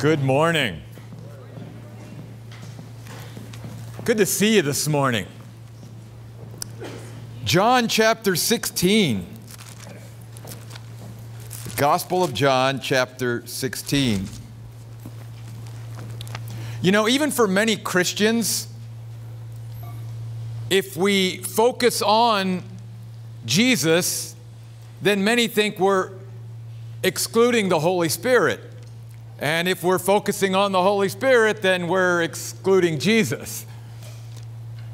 Good morning. Good to see you this morning. John chapter 16. The Gospel of John chapter 16. You know, even for many Christians, if we focus on Jesus, then many think we're excluding the Holy Spirit. And if we're focusing on the Holy Spirit, then we're excluding Jesus.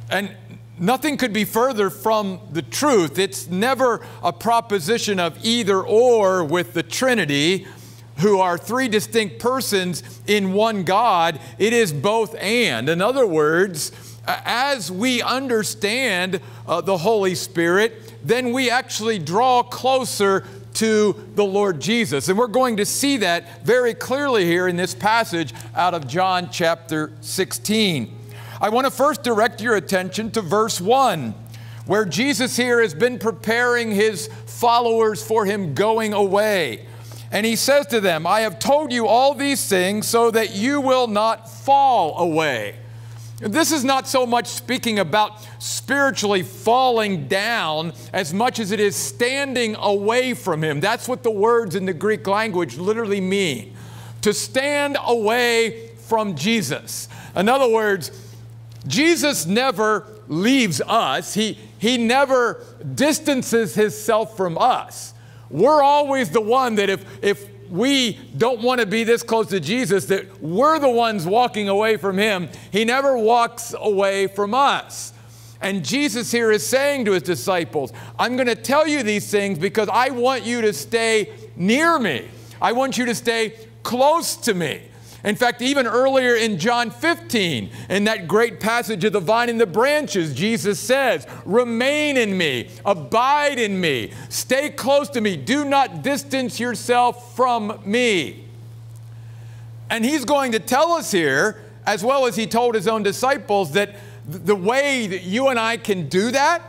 And nothing could be further from the truth. It's never a proposition of either or with the Trinity, who are three distinct persons in one God. It is both and. In other words, as we understand uh, the Holy Spirit, then we actually draw closer to the Lord Jesus. And we're going to see that very clearly here in this passage out of John chapter 16. I want to first direct your attention to verse 1, where Jesus here has been preparing his followers for him going away. And he says to them, I have told you all these things so that you will not fall away. This is not so much speaking about spiritually falling down as much as it is standing away from Him. That's what the words in the Greek language literally mean to stand away from Jesus. In other words, Jesus never leaves us, He, he never distances Himself from us. We're always the one that if, if we don't want to be this close to Jesus, that we're the ones walking away from Him. He never walks away from us. And Jesus here is saying to His disciples, I'm going to tell you these things because I want you to stay near me. I want you to stay close to me. In fact, even earlier in John 15, in that great passage of the vine and the branches, Jesus says, Remain in me, abide in me, stay close to me, do not distance yourself from me. And he's going to tell us here, as well as he told his own disciples, that the way that you and I can do that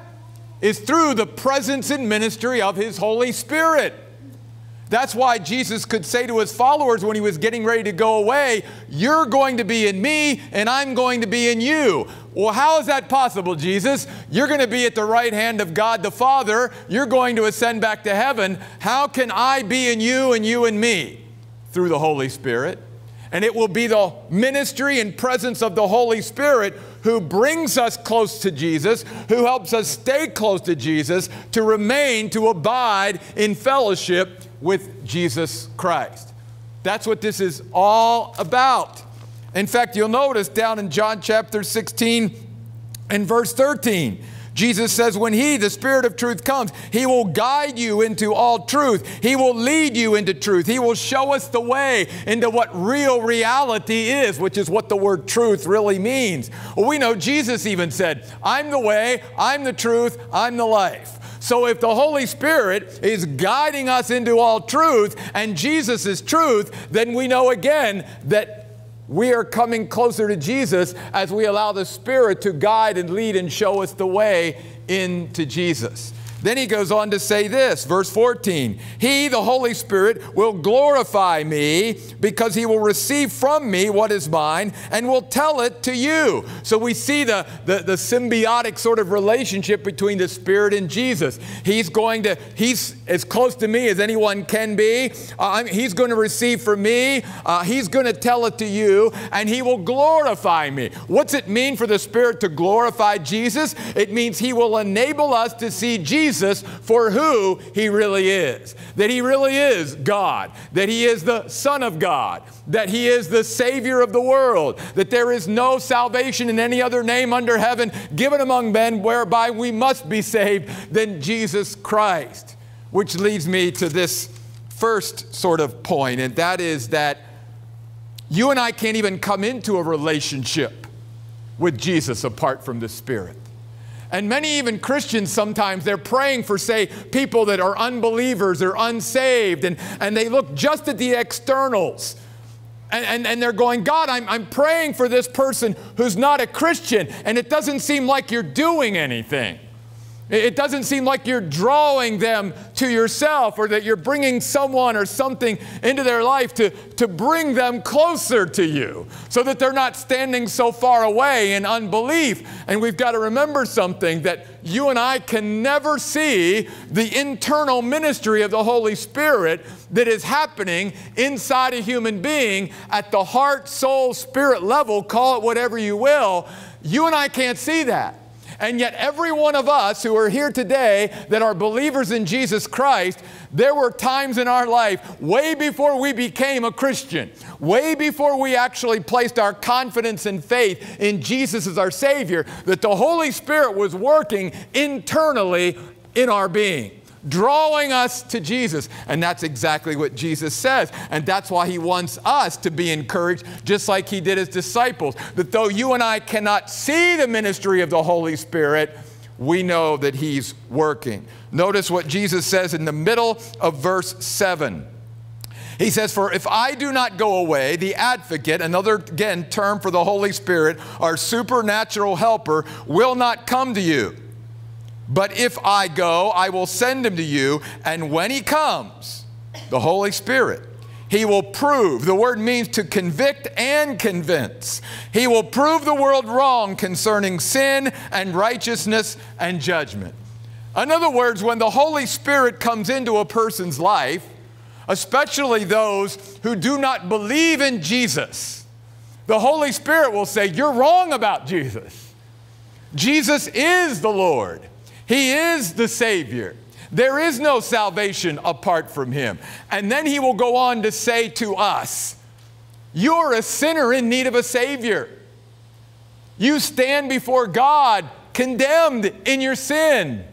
is through the presence and ministry of his Holy Spirit. That's why Jesus could say to his followers when he was getting ready to go away, You're going to be in me, and I'm going to be in you. Well, how is that possible, Jesus? You're going to be at the right hand of God the Father. You're going to ascend back to heaven. How can I be in you and you in me? Through the Holy Spirit. And it will be the ministry and presence of the Holy Spirit who brings us close to Jesus, who helps us stay close to Jesus, to remain, to abide in fellowship with Jesus Christ. That's what this is all about. In fact, you'll notice down in John chapter 16 and verse 13, Jesus says, When He, the Spirit of truth, comes, He will guide you into all truth. He will lead you into truth. He will show us the way into what real reality is, which is what the word truth really means. Well, we know Jesus even said, I'm the way, I'm the truth, I'm the life. So if the Holy Spirit is guiding us into all truth and Jesus is truth, then we know again that we are coming closer to Jesus as we allow the Spirit to guide and lead and show us the way into Jesus. Then he goes on to say this, verse 14 He, the Holy Spirit, will glorify me because he will receive from me what is mine and will tell it to you. So we see the, the, the symbiotic sort of relationship between the Spirit and Jesus. He's going to, he's as close to me as anyone can be. Uh, he's going to receive from me, uh, he's going to tell it to you, and he will glorify me. What's it mean for the Spirit to glorify Jesus? It means he will enable us to see Jesus Jesus for who he really is. That he really is God, that he is the Son of God, that he is the Savior of the world, that there is no salvation in any other name under heaven given among men whereby we must be saved than Jesus Christ. Which leads me to this first sort of point, and that is that you and I can't even come into a relationship with Jesus apart from the Spirit. And many, even Christians, sometimes they're praying for, say, people that are unbelievers or unsaved, and, and they look just at the externals. And, and, and, they're going, God, I'm, I'm praying for this person who's not a Christian, and it doesn't seem like you're doing anything. It doesn't seem like you're drawing them to yourself or that you're bringing someone or something into their life to, to bring them closer to you so that they're not standing so far away in unbelief. And we've got to remember something that you and I can never see the internal ministry of the Holy Spirit that is happening inside a human being at the heart, soul, spirit level, call it whatever you will. You and I can't see that. And yet, every one of us who are here today that are believers in Jesus Christ, there were times in our life, way before we became a Christian, way before we actually placed our confidence and faith in Jesus as our Savior, that the Holy Spirit was working internally in our being drawing us to Jesus. And that's exactly what Jesus says. And that's why he wants us to be encouraged, just like he did his disciples. That though you and I cannot see the ministry of the Holy Spirit, we know that he's working. Notice what Jesus says in the middle of verse 7. He says, For if I do not go away, the advocate, another again term for the Holy Spirit, our supernatural helper, will not come to you. But if I go, I will send him to you. And when he comes, the Holy Spirit, he will prove, the word means to convict and convince. He will prove the world wrong concerning sin and righteousness and judgment. In other words, when the Holy Spirit comes into a person's life, especially those who do not believe in Jesus, the Holy Spirit will say, You're wrong about Jesus. Jesus is the Lord. He is the Savior. There is no salvation apart from Him. And then He will go on to say to us, You're a sinner in need of a Savior. You stand before God condemned in your sin.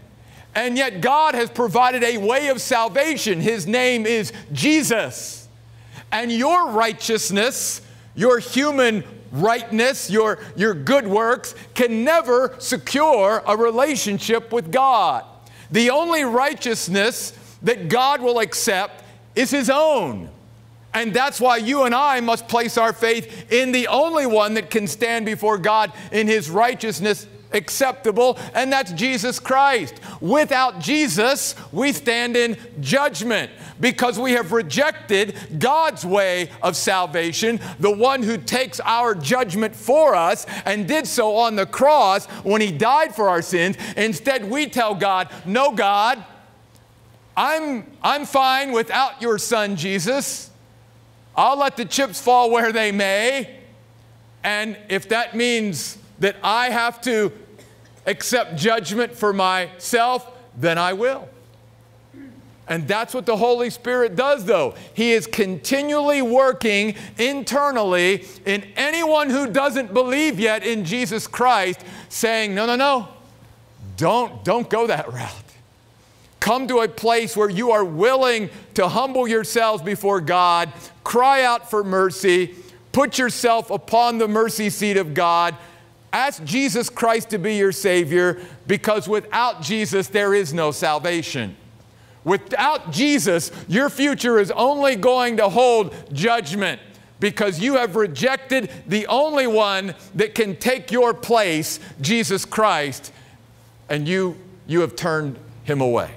And yet God has provided a way of salvation. His name is Jesus. And your righteousness, your human rightness, your, your good works can never secure a relationship with God. The only righteousness that God will accept is His own. And that's why you and I must place our faith in the only one that can stand before God in His righteousness acceptable, and that's Jesus Christ. Without Jesus, we stand in judgment because we have rejected God's way of salvation, the one who takes our judgment for us and did so on the cross when he died for our sins. Instead, we tell God, No, God, I'm, I'm fine without your son, Jesus. I'll let the chips fall where they may. And if that means that I have to accept judgment for myself, then I will. And that's what the Holy Spirit does, though. He is continually working internally in anyone who doesn't believe yet in Jesus Christ, saying, No, no, no, don't, don't go that route. Come to a place where you are willing to humble yourselves before God, cry out for mercy, put yourself upon the mercy seat of God, Ask Jesus Christ to be your Savior because without Jesus, there is no salvation. Without Jesus, your future is only going to hold judgment because you have rejected the only one that can take your place, Jesus Christ, and you, you have turned him away.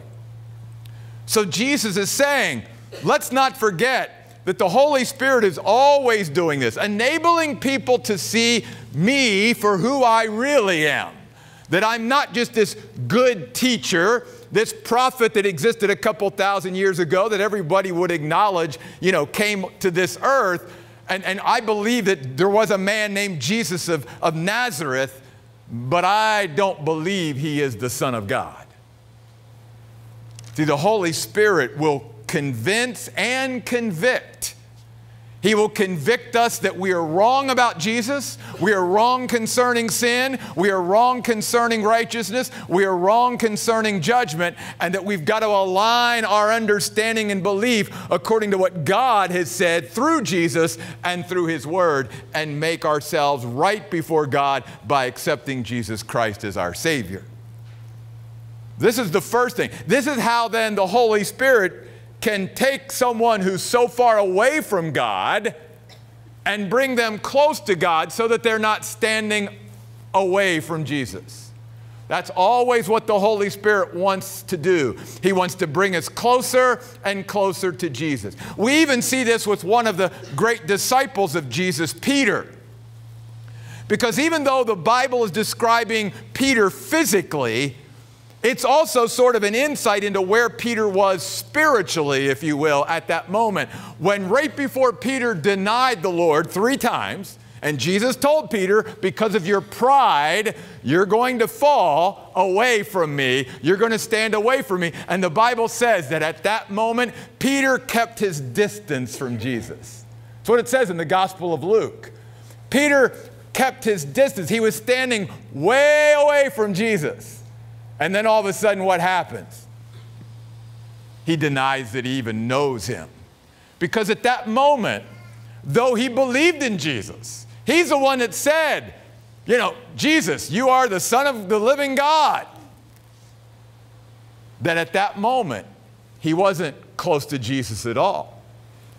So Jesus is saying, let's not forget that the Holy Spirit is always doing this, enabling people to see me for who I really am. That I'm not just this good teacher, this prophet that existed a couple thousand years ago that everybody would acknowledge, you know, came to this earth. And, and I believe that there was a man named Jesus of, of Nazareth, but I don't believe he is the Son of God. See, the Holy Spirit will convince and convict. He will convict us that we are wrong about Jesus, we are wrong concerning sin, we are wrong concerning righteousness, we are wrong concerning judgment, and that we've got to align our understanding and belief according to what God has said through Jesus and through His Word, and make ourselves right before God by accepting Jesus Christ as our Savior. This is the first thing. This is how then the Holy Spirit can take someone who's so far away from God and bring them close to God so that they're not standing away from Jesus. That's always what the Holy Spirit wants to do. He wants to bring us closer and closer to Jesus. We even see this with one of the great disciples of Jesus, Peter. Because even though the Bible is describing Peter physically, it's also sort of an insight into where Peter was spiritually, if you will, at that moment. When right before Peter denied the Lord three times, and Jesus told Peter, because of your pride, you're going to fall away from me. You're going to stand away from me. And the Bible says that at that moment, Peter kept his distance from Jesus. That's what it says in the Gospel of Luke. Peter kept his distance. He was standing way away from Jesus. And then all of a sudden, what happens? He denies that he even knows him. Because at that moment, though he believed in Jesus, He's the one that said, you know, Jesus, you are the Son of the living God. That at that moment, he wasn't close to Jesus at all.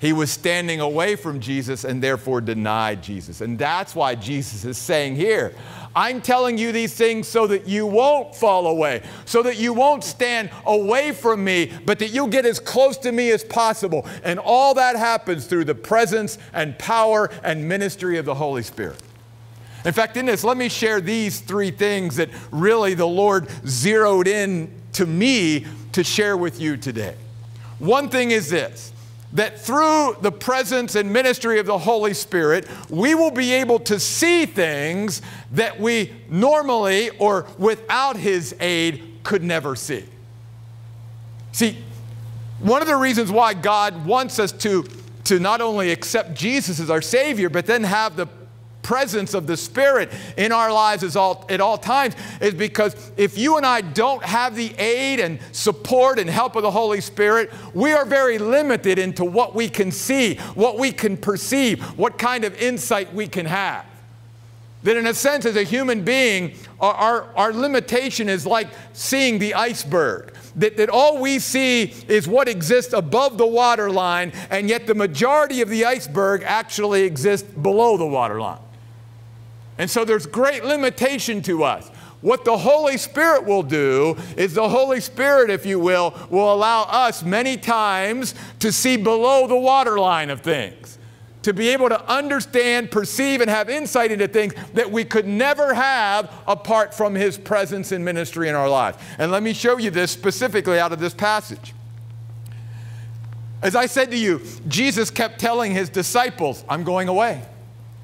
He was standing away from Jesus and therefore denied Jesus. And that's why Jesus is saying here, I'm telling you these things so that you won't fall away, so that you won't stand away from me, but that you'll get as close to me as possible. And all that happens through the presence and power and ministry of the Holy Spirit. In fact, in this, let me share these three things that really the Lord zeroed in to me to share with you today. One thing is this that through the presence and ministry of the Holy Spirit, we will be able to see things that we normally or without His aid could never see. See, one of the reasons why God wants us to, to not only accept Jesus as our Savior, but then have the presence of the Spirit in our lives all, at all times is because if you and I don't have the aid and support and help of the Holy Spirit, we are very limited into what we can see, what we can perceive, what kind of insight we can have. That, in a sense, as a human being, our, our, our limitation is like seeing the iceberg. That, that all we see is what exists above the waterline, and yet the majority of the iceberg actually exists below the waterline. And so there's great limitation to us. What the Holy Spirit will do is the Holy Spirit, if you will, will allow us many times to see below the waterline of things, to be able to understand, perceive, and have insight into things that we could never have apart from His presence and ministry in our lives. And let me show you this specifically out of this passage. As I said to you, Jesus kept telling His disciples, I'm going away.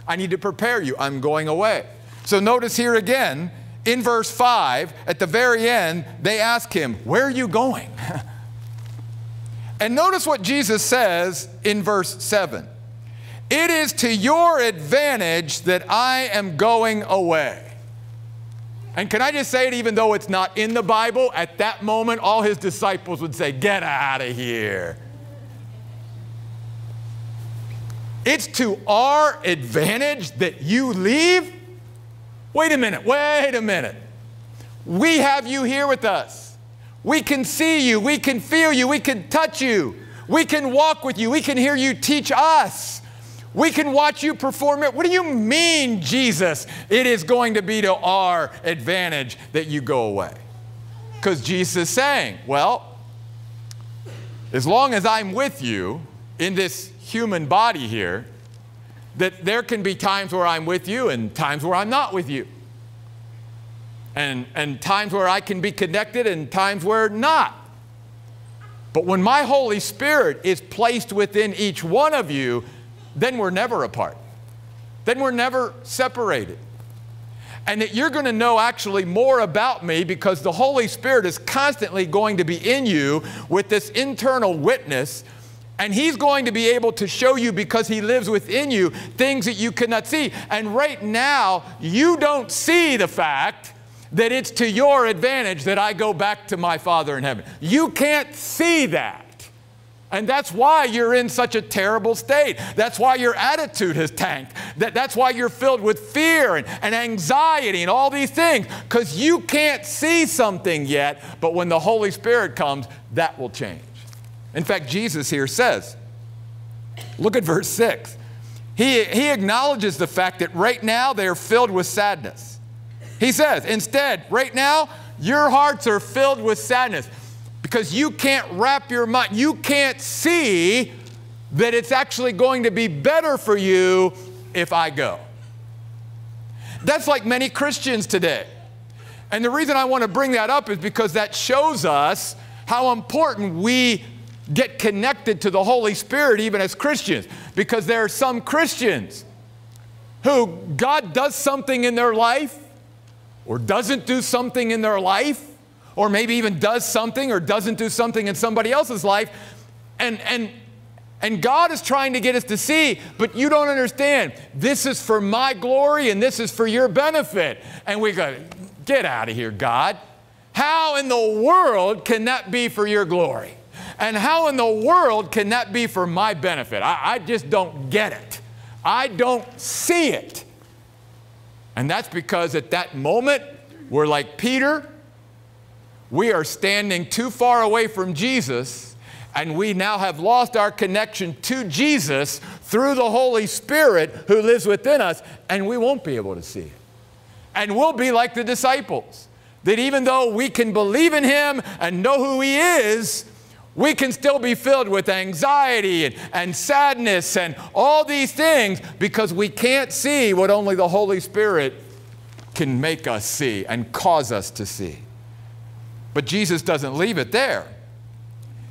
I need to prepare you. I'm going away. So notice here again, in verse 5, at the very end, they ask him, Where are you going? and notice what Jesus says in verse 7 It is to your advantage that I am going away. And can I just say it, even though it's not in the Bible, at that moment, all his disciples would say, Get out of here. It's to our advantage that you leave? Wait a minute, wait a minute. We have you here with us. We can see you, we can feel you, we can touch you, we can walk with you, we can hear you teach us. We can watch you perform it. What do you mean, Jesus? It is going to be to our advantage that you go away. Because Jesus is saying, well, as long as I'm with you in this human body here that there can be times where I'm with you and times where I'm not with you. And, and times where I can be connected and times where not. But when my Holy Spirit is placed within each one of you, then we're never apart. Then we're never separated. And that you're going to know actually more about me because the Holy Spirit is constantly going to be in you with this internal witness and he's going to be able to show you because he lives within you things that you cannot see. And right now, you don't see the fact that it's to your advantage that I go back to my Father in heaven. You can't see that. And that's why you're in such a terrible state. That's why your attitude has tanked. That, that's why you're filled with fear and, and anxiety and all these things, because you can't see something yet. But when the Holy Spirit comes, that will change. In fact, Jesus here says, look at verse 6. He, he acknowledges the fact that right now they are filled with sadness. He says, instead, right now, your hearts are filled with sadness because you can't wrap your mind, you can't see that it's actually going to be better for you if I go. That's like many Christians today. And the reason I want to bring that up is because that shows us how important we get connected to the Holy Spirit even as Christians. Because there are some Christians who God does something in their life or doesn't do something in their life or maybe even does something or doesn't do something in somebody else's life and and and God is trying to get us to see, but you don't understand. This is for my glory and this is for your benefit. And we go, get out of here, God. How in the world can that be for your glory? And how in the world can that be for my benefit? I, I just don't get it. I don't see it. And that's because at that moment, we're like Peter, we are standing too far away from Jesus, and we now have lost our connection to Jesus through the Holy Spirit who lives within us, and we won't be able to see it. And we'll be like the disciples, that even though we can believe in Him and know who He is, we can still be filled with anxiety and, and sadness and all these things because we can't see what only the Holy Spirit can make us see and cause us to see. But Jesus doesn't leave it there.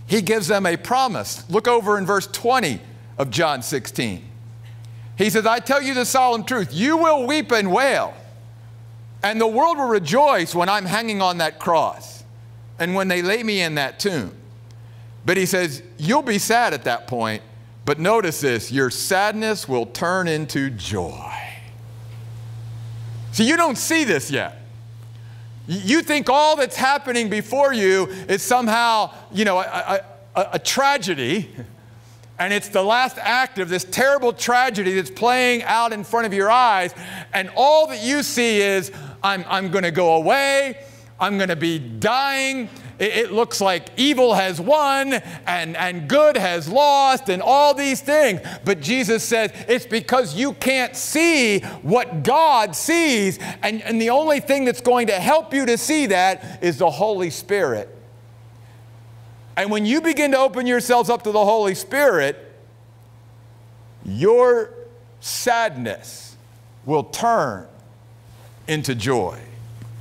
He gives them a promise. Look over in verse 20 of John 16. He says, I tell you the solemn truth, you will weep and wail, and the world will rejoice when I'm hanging on that cross and when they lay me in that tomb. But he says, You'll be sad at that point, but notice this your sadness will turn into joy. See, you don't see this yet. You think all that's happening before you is somehow, you know, a, a, a, tragedy, and it's the last act of this terrible tragedy that's playing out in front of your eyes, and all that you see is, I'm, I'm going to go away, I'm going to be dying, it, looks like evil has won and, and good has lost and all these things. But Jesus says it's because you can't see what God sees. And, and the only thing that's going to help you to see that is the Holy Spirit. And when you begin to open yourselves up to the Holy Spirit, your sadness will turn into joy.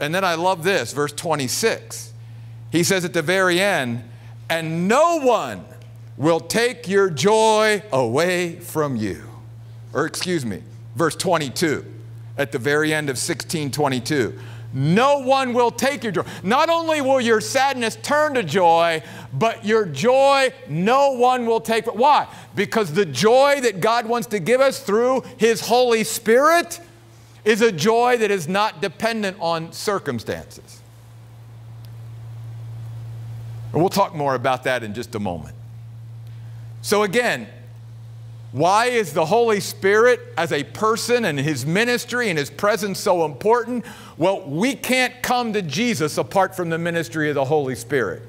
And then I love this, verse 26. He says at the very end, and no one will take your joy away from you. Or excuse me, verse 22 at the very end of 1622. No one will take your joy. Not only will your sadness turn to joy, but your joy no one will take. Why? Because the joy that God wants to give us through His Holy Spirit is a joy that is not dependent on circumstances. And we'll talk more about that in just a moment. So, again, why is the Holy Spirit as a person and his ministry and his presence so important? Well, we can't come to Jesus apart from the ministry of the Holy Spirit.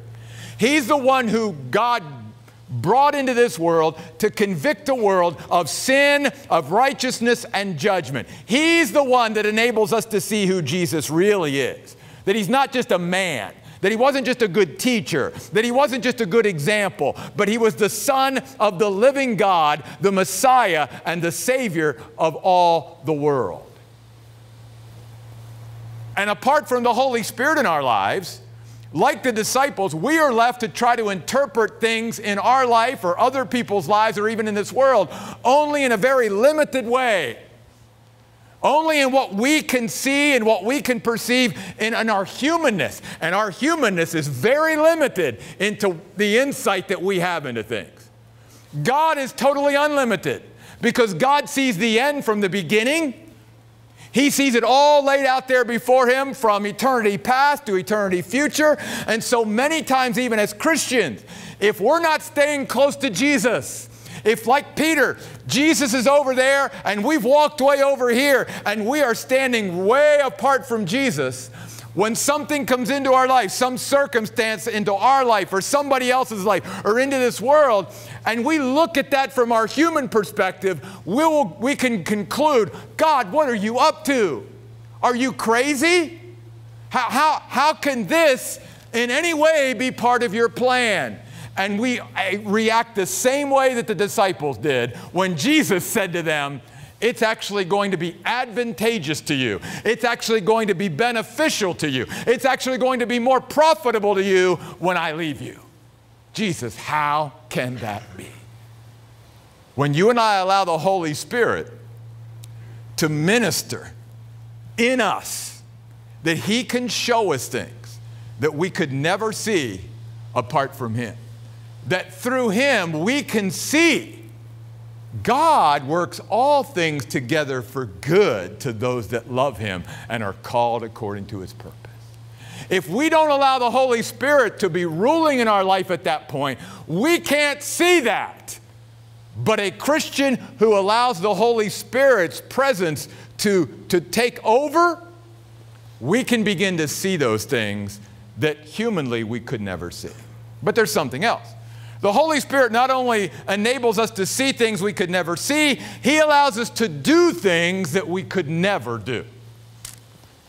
He's the one who God brought into this world to convict the world of sin, of righteousness, and judgment. He's the one that enables us to see who Jesus really is. That he's not just a man, that he wasn't just a good teacher, that he wasn't just a good example, but he was the Son of the living God, the Messiah, and the Savior of all the world. And apart from the Holy Spirit in our lives, like the disciples, we are left to try to interpret things in our life or other people's lives or even in this world only in a very limited way. Only in what we can see and what we can perceive in, in, our humanness. And our humanness is very limited into the insight that we have into things. God is totally unlimited because God sees the end from the beginning. He sees it all laid out there before him from eternity past to eternity future. And so many times, even as Christians, if we're not staying close to Jesus, if, like Peter, Jesus is over there and we've walked way over here and we are standing way apart from Jesus, when something comes into our life, some circumstance into our life or somebody else's life or into this world, and we look at that from our human perspective, we'll, we can conclude, God, what are you up to? Are you crazy? How, how, how can this in any way be part of your plan? And we eh, react the same way that the disciples did when Jesus said to them, it's actually going to be advantageous to you. It's actually going to be beneficial to you. It's actually going to be more profitable to you when I leave you. Jesus, how can that be? When you and I allow the Holy Spirit to minister in us, that He can show us things that we could never see apart from Him. That through Him we can see God works all things together for good to those that love Him and are called according to His purpose. If we don't allow the Holy Spirit to be ruling in our life at that point, we can't see that. But a Christian who allows the Holy Spirit's presence to, to take over, we can begin to see those things that humanly we could never see. But there's something else. The Holy Spirit not only enables us to see things we could never see, He allows us to do things that we could never do.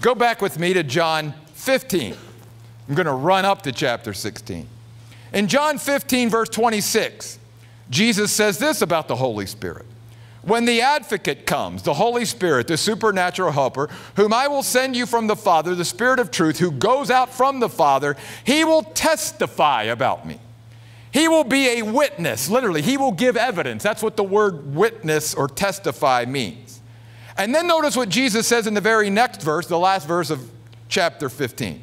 Go back with me to John 15. I'm going to run up to chapter 16. In John 15, verse 26, Jesus says this about the Holy Spirit. When the advocate comes, the Holy Spirit, the supernatural helper, whom I will send you from the Father, the Spirit of truth, who goes out from the Father, he will testify about me. He will be a witness, literally, he will give evidence. That's what the word witness or testify means. And then notice what Jesus says in the very next verse, the last verse of chapter 15.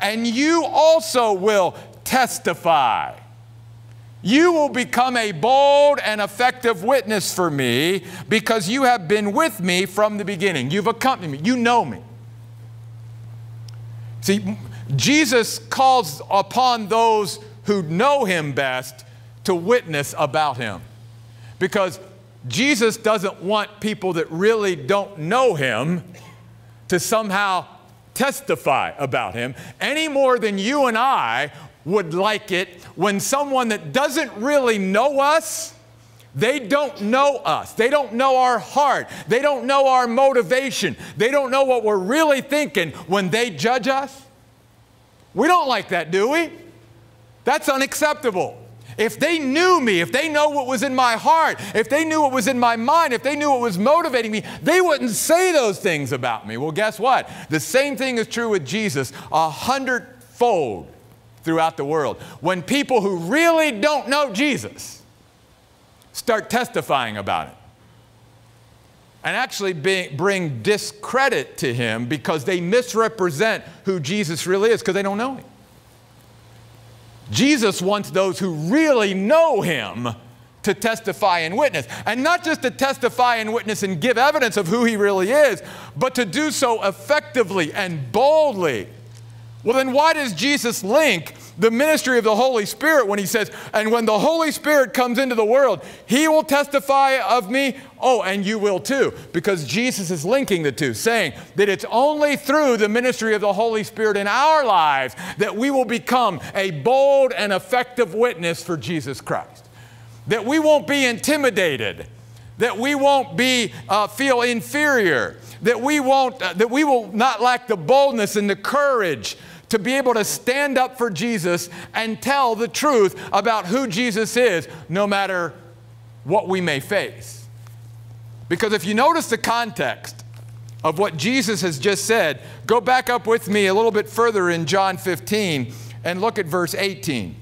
And you also will testify. You will become a bold and effective witness for me because you have been with me from the beginning. You've accompanied me. You know me. See, Jesus calls upon those who know him best to witness about him. Because Jesus doesn't want people that really don't know him to somehow testify about him any more than you and I would like it when someone that doesn't really know us they don't know us. They don't know our heart. They don't know our motivation. They don't know what we're really thinking when they judge us. We don't like that, do we? That's unacceptable. If they knew me, if they know what was in my heart, if they knew what was in my mind, if they knew what was motivating me, they wouldn't say those things about me. Well, guess what? The same thing is true with Jesus a hundredfold throughout the world. When people who really don't know Jesus start testifying about it and actually bring discredit to him because they misrepresent who Jesus really is because they don't know him. Jesus wants those who really know him to testify and witness. And not just to testify and witness and give evidence of who he really is, but to do so effectively and boldly. Well, then why does Jesus link the ministry of the Holy Spirit when he says, And when the Holy Spirit comes into the world, he will testify of me. Oh, and you will too, because Jesus is linking the two, saying that it's only through the ministry of the Holy Spirit in our lives that we will become a bold and effective witness for Jesus Christ. That we won't be intimidated, that we won't be, uh, feel inferior, that we, won't, uh, that we will not lack the boldness and the courage to be able to stand up for Jesus and tell the truth about who Jesus is, no matter what we may face. Because if you notice the context of what Jesus has just said, go back up with me a little bit further in John 15 and look at verse 18.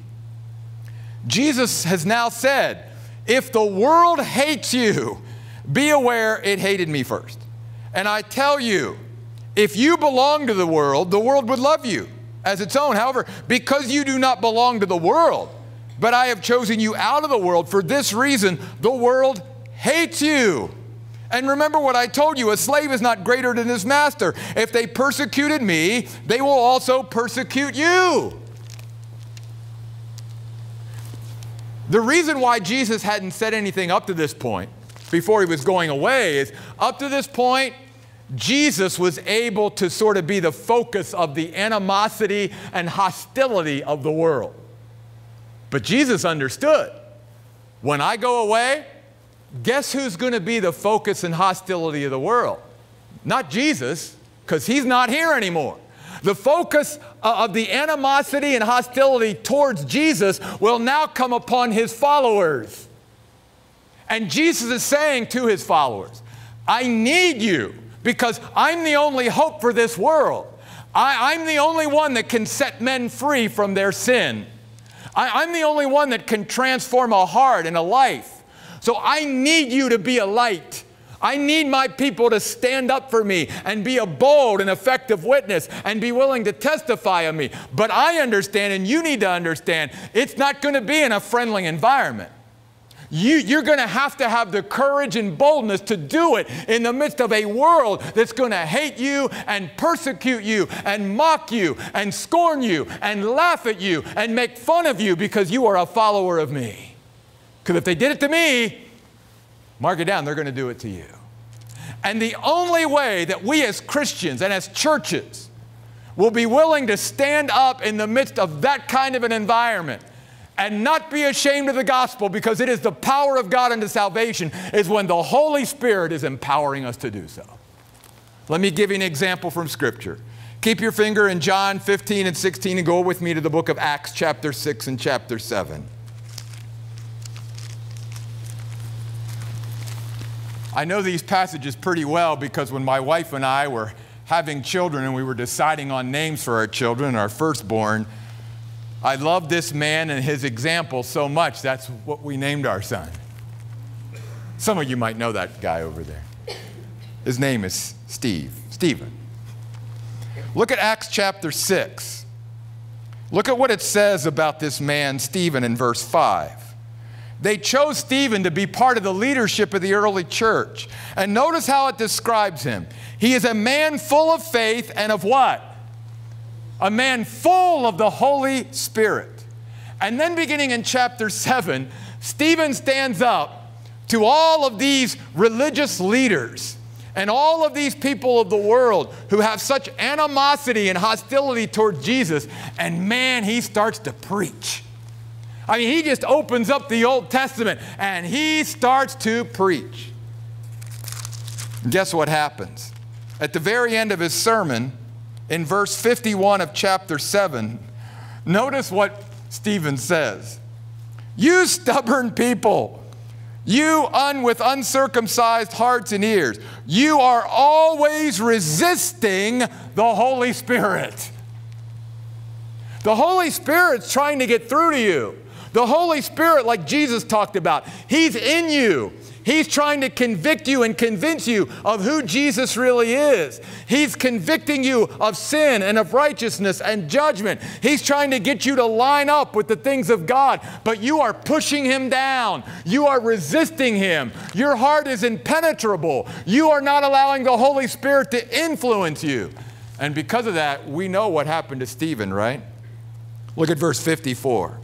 Jesus has now said, If the world hates you, be aware it hated me first. And I tell you, if you belong to the world, the world would love you as its own. However, because you do not belong to the world, but I have chosen you out of the world, for this reason the world hates you. And remember what I told you a slave is not greater than his master. If they persecuted me, they will also persecute you. The reason why Jesus hadn't said anything up to this point, before he was going away, is up to this point, Jesus was able to sort of be the focus of the animosity and hostility of the world. But Jesus understood when I go away, guess who's going to be the focus and hostility of the world? Not Jesus, because he's not here anymore. The focus uh, of the animosity and hostility towards Jesus will now come upon his followers. And Jesus is saying to his followers, I need you because I'm the only hope for this world. I, am the only one that can set men free from their sin. I, I'm the only one that can transform a heart and a life. So I need you to be a light. I need my people to stand up for me and be a bold and effective witness and be willing to testify of me. But I understand, and you need to understand, it's not going to be in a friendly environment. You, are going to have to have the courage and boldness to do it in the midst of a world that's going to hate you and persecute you and mock you and scorn you and laugh at you and make fun of you because you are a follower of me. Because if they did it to me, mark it down, they're going to do it to you. And the only way that we as Christians and as churches will be willing to stand up in the midst of that kind of an environment and not be ashamed of the gospel because it is the power of God unto salvation is when the Holy Spirit is empowering us to do so. Let me give you an example from Scripture. Keep your finger in John 15 and 16 and go with me to the book of Acts, chapter 6 and chapter 7. I know these passages pretty well because when my wife and I were having children and we were deciding on names for our children, our firstborn, I love this man and his example so much, that's what we named our son. Some of you might know that guy over there. His name is Steve, Stephen. Look at Acts chapter 6. Look at what it says about this man, Stephen, in verse 5. They chose Stephen to be part of the leadership of the early church. And notice how it describes him. He is a man full of faith and of what? A man full of the Holy Spirit. And then, beginning in chapter 7, Stephen stands up to all of these religious leaders and all of these people of the world who have such animosity and hostility toward Jesus. And man, he starts to preach. I mean, he just opens up the Old Testament and he starts to preach. Guess what happens? At the very end of his sermon, in verse 51 of chapter 7, notice what Stephen says. You stubborn people, you un with uncircumcised hearts and ears, you are always resisting the Holy Spirit. The Holy Spirit's trying to get through to you. The Holy Spirit, like Jesus talked about, He's in you. He's trying to convict you and convince you of who Jesus really is. He's convicting you of sin and of righteousness and judgment. He's trying to get you to line up with the things of God, but you are pushing him down. You are resisting him. Your heart is impenetrable. You are not allowing the Holy Spirit to influence you. And because of that, we know what happened to Stephen, right? Look at verse 54.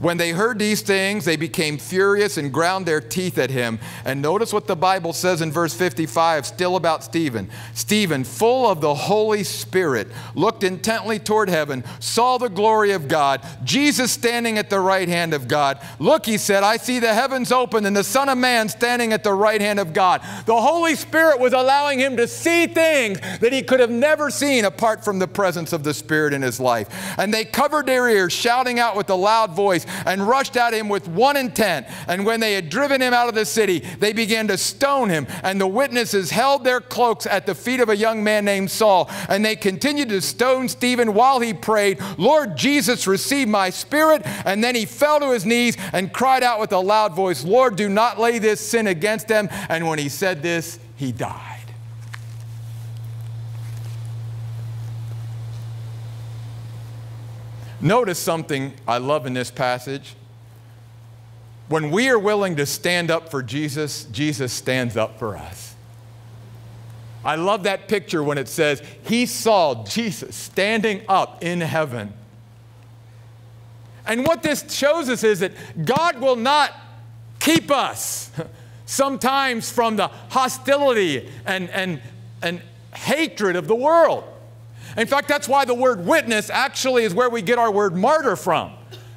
When they heard these things, they became furious and ground their teeth at him. And notice what the Bible says in verse 55, still about Stephen. Stephen, full of the Holy Spirit, looked intently toward heaven, saw the glory of God, Jesus standing at the right hand of God. Look, he said, I see the heavens open and the Son of Man standing at the right hand of God. The Holy Spirit was allowing him to see things that he could have never seen apart from the presence of the Spirit in his life. And they covered their ears, shouting out with a loud voice and rushed at him with one intent. And when they had driven him out of the city, they began to stone him. And the witnesses held their cloaks at the feet of a young man named Saul. And they continued to stone Stephen while he prayed, Lord Jesus, receive my spirit. And then he fell to his knees and cried out with a loud voice, Lord, do not lay this sin against them. And when he said this, he died. Notice something I love in this passage. When we are willing to stand up for Jesus, Jesus stands up for us. I love that picture when it says, He saw Jesus standing up in heaven. And what this shows us is that God will not keep us sometimes from the hostility and, and, and hatred of the world. In fact, that's why the word witness actually is where we get our word martyr from.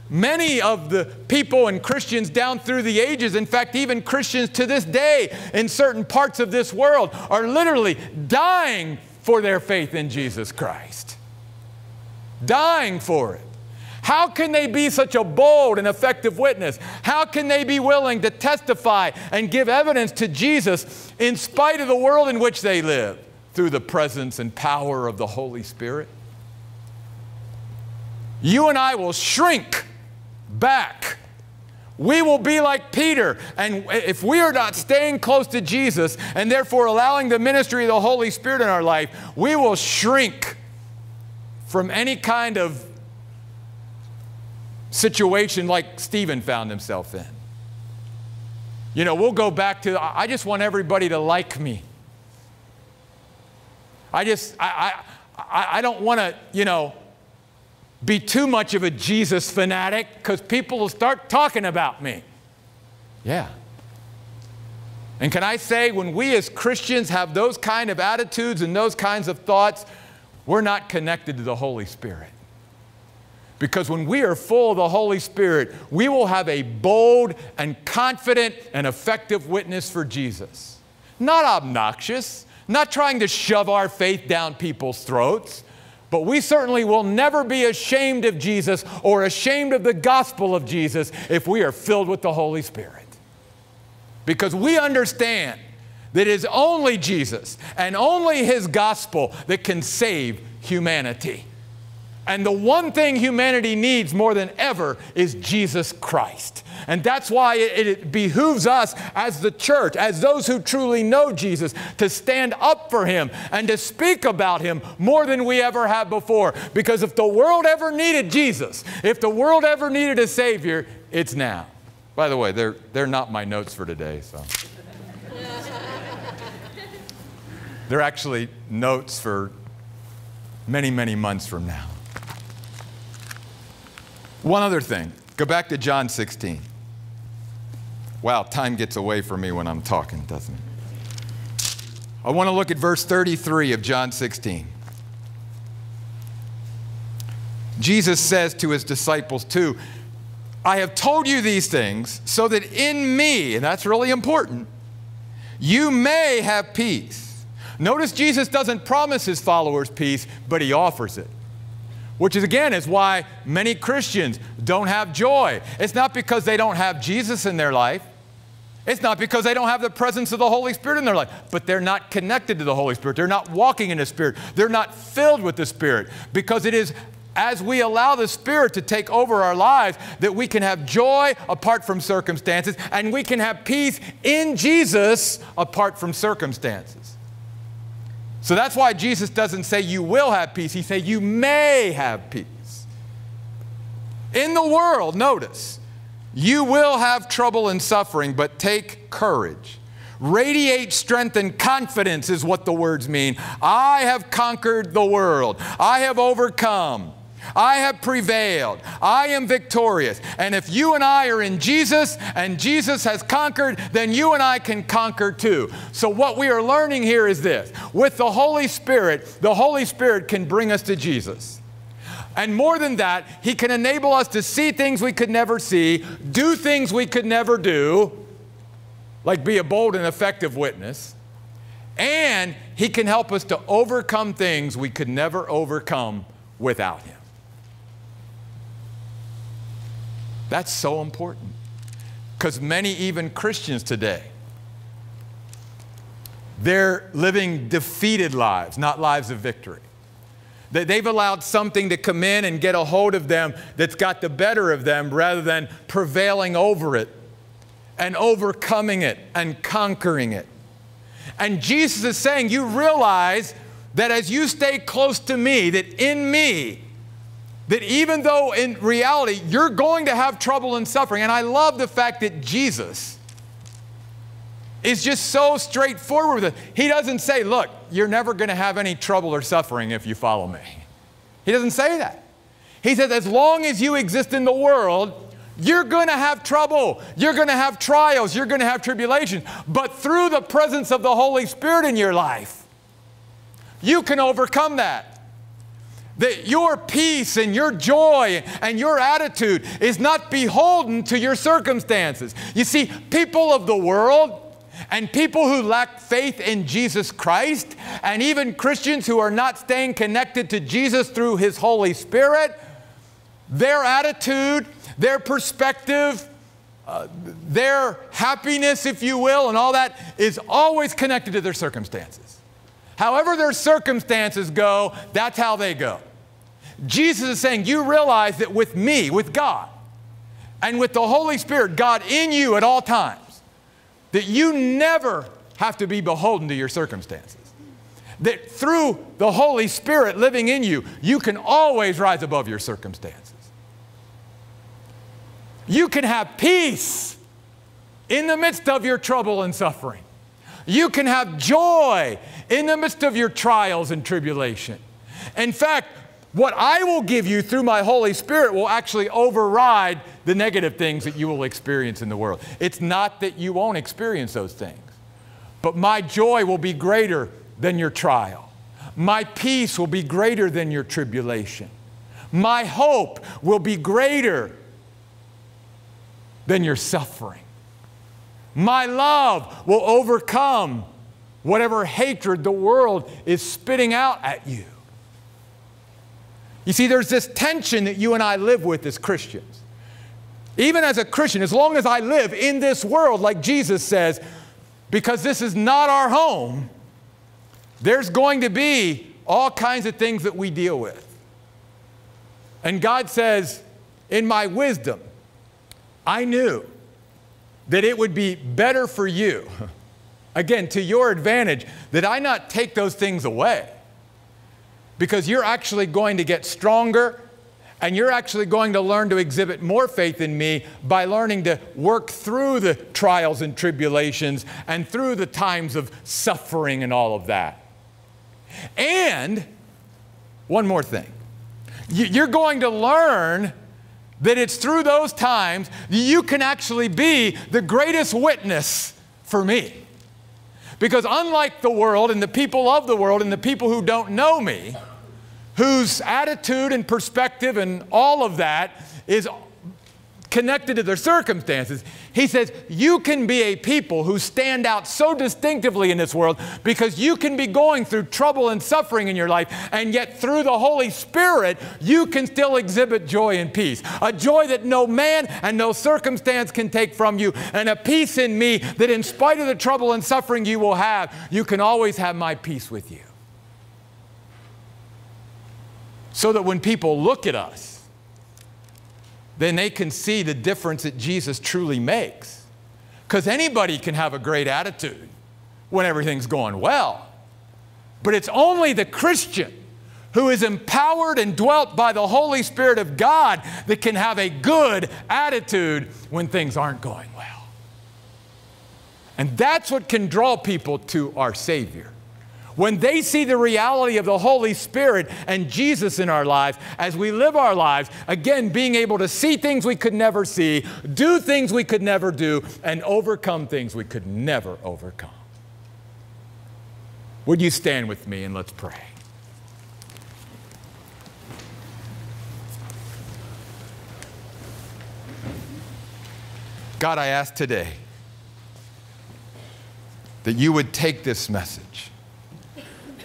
Many of the people and Christians down through the ages, in fact, even Christians to this day in certain parts of this world, are literally dying for their faith in Jesus Christ. Dying for it. How can they be such a bold and effective witness? How can they be willing to testify and give evidence to Jesus in spite of the world in which they live through the presence and power of the Holy Spirit? You and I will shrink back. We will be like Peter. And if we are not staying close to Jesus and therefore allowing the ministry of the Holy Spirit in our life, we will shrink from any kind of situation like Stephen found himself in. You know, we'll go back to, I just want everybody to like me. I just, I, I, I don't want to, you know, be too much of a Jesus fanatic because people will start talking about me. Yeah. And can I say, when we as Christians have those kind of attitudes and those kinds of thoughts, we're not connected to the Holy Spirit. Because when we are full of the Holy Spirit, we will have a bold and confident and effective witness for Jesus. Not obnoxious, not trying to shove our faith down people's throats, but we certainly will never be ashamed of Jesus or ashamed of the gospel of Jesus if we are filled with the Holy Spirit. Because we understand that it is only Jesus and only His gospel that can save humanity. And the one thing humanity needs more than ever is Jesus Christ. And that's why it, it, behooves us as the church, as those who truly know Jesus, to stand up for him and to speak about him more than we ever have before. Because if the world ever needed Jesus, if the world ever needed a Savior, it's now. By the way, they're, they're not my notes for today, so. they're actually notes for many, many months from now. One other thing. Go back to John 16. Wow, time gets away from me when I'm talking, doesn't it? I want to look at verse 33 of John 16. Jesus says to his disciples, too, I have told you these things so that in me, and that's really important, you may have peace. Notice Jesus doesn't promise his followers peace, but he offers it which is again is why many Christians don't have joy. It's not because they don't have Jesus in their life. It's not because they don't have the presence of the Holy Spirit in their life, but they're not connected to the Holy Spirit. They're not walking in the Spirit. They're not filled with the Spirit because it is as we allow the Spirit to take over our lives that we can have joy apart from circumstances and we can have peace in Jesus apart from circumstances. So that's why Jesus doesn't say you will have peace. He says you may have peace. In the world, notice, you will have trouble and suffering, but take courage. Radiate strength and confidence is what the words mean. I have conquered the world. I have overcome. I have prevailed. I am victorious. And if you and I are in Jesus and Jesus has conquered, then you and I can conquer too. So, what we are learning here is this with the Holy Spirit, the Holy Spirit can bring us to Jesus. And more than that, He can enable us to see things we could never see, do things we could never do, like be a bold and effective witness. And He can help us to overcome things we could never overcome without Him. That's so important. Because many, even Christians today, they're living defeated lives, not lives of victory. They've allowed something to come in and get a hold of them that's got the better of them rather than prevailing over it and overcoming it and conquering it. And Jesus is saying, You realize that as you stay close to me, that in me, that even though in reality you're going to have trouble and suffering, and I love the fact that Jesus is just so straightforward with it. He doesn't say, Look, you're never going to have any trouble or suffering if you follow me. He doesn't say that. He says, As long as you exist in the world, you're going to have trouble. You're going to have trials. You're going to have tribulations. But through the presence of the Holy Spirit in your life, you can overcome that. That your peace and your joy and your attitude is not beholden to your circumstances. You see, people of the world, And people who lack faith in Jesus Christ, and even Christians who are not staying connected to Jesus through His Holy Spirit, their attitude, their perspective, uh, their happiness, if you will, and all that is always connected to their circumstances. However, their circumstances go, that's how they go. Jesus is saying, You realize that with me, with God, and with the Holy Spirit, God in you at all times, that you never have to be beholden to your circumstances. That through the Holy Spirit living in you, you can always rise above your circumstances. You can have peace in the midst of your trouble and suffering. You can have joy in the midst of your trials and tribulation. In fact, what I will give you through my Holy Spirit will actually override the negative things that you will experience in the world. It's not that you won't experience those things, but my joy will be greater than your trial. My peace will be greater than your tribulation. My hope will be greater than your suffering. My love will overcome whatever hatred the world is spitting out at you. You see, there's this tension that you and I live with as Christians. Even as a Christian, as long as I live in this world, like Jesus says, because this is not our home, there's going to be all kinds of things that we deal with. And God says, in my wisdom, I knew that it would be better for you, again, to your advantage, that I not take those things away because you're actually going to get stronger and you're actually going to learn to exhibit more faith in me by learning to work through the trials and tribulations and through the times of suffering and all of that. And one more thing you're going to learn that it's through those times you can actually be the greatest witness for me. Because unlike the world and the people of the world and the people who don't know me, whose attitude and perspective and all of that is connected to their circumstances. He says, You can be a people who stand out so distinctively in this world because you can be going through trouble and suffering in your life, and yet through the Holy Spirit, you can still exhibit joy and peace. A joy that no man and no circumstance can take from you, and a peace in me that, in spite of the trouble and suffering you will have, you can always have my peace with you. So that when people look at us, then they can see the difference that Jesus truly makes. Because anybody can have a great attitude when everything's going well. But it's only the Christian who is empowered and dwelt by the Holy Spirit of God that can have a good attitude when things aren't going well. And that's what can draw people to our Savior. When they see the reality of the Holy Spirit and Jesus in our lives, as we live our lives, again, being able to see things we could never see, do things we could never do, and overcome things we could never overcome. Would you stand with me and let's pray? God, I ask today that you would take this message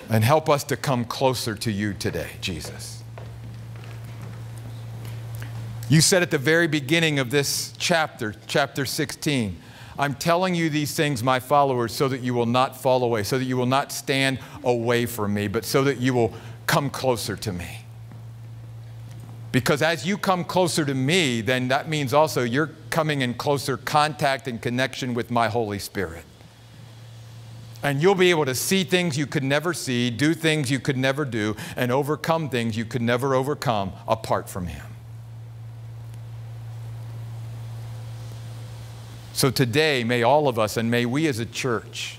and help us to come closer to you today, Jesus. You said at the very beginning of this chapter, chapter 16, I'm telling you these things, my followers, so that you will not fall away, so that you will not stand away from me, but so that you will come closer to me. Because as you come closer to me, then that means also you're coming in closer contact and connection with my Holy Spirit. And you'll be able to see things you could never see, do things you could never do, and overcome things you could never overcome apart from Him. So today, may all of us, and may we as a church,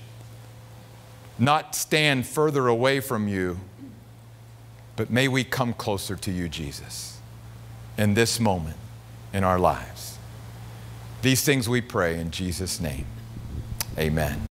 not stand further away from you, but may we come closer to you, Jesus, in this moment in our lives. These things we pray in Jesus' name. Amen.